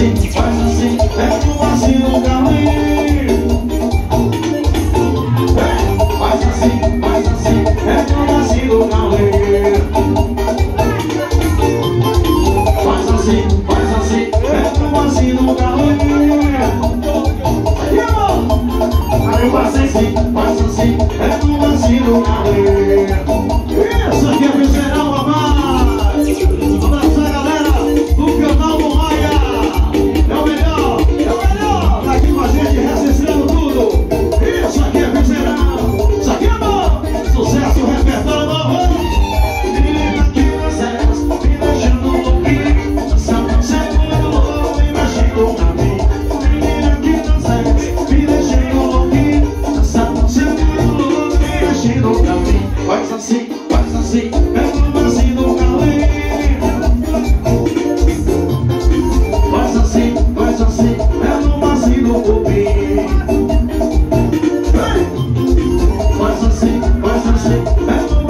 assim, faz assim, o assim faz assim, faz assim, pega o assim vazio. Faz assim, faz assim, pega o vazio no Cauê. Aí faz assim, faz assim, pega o vazio no Isso aqui é visceral, rapaz. Thank you.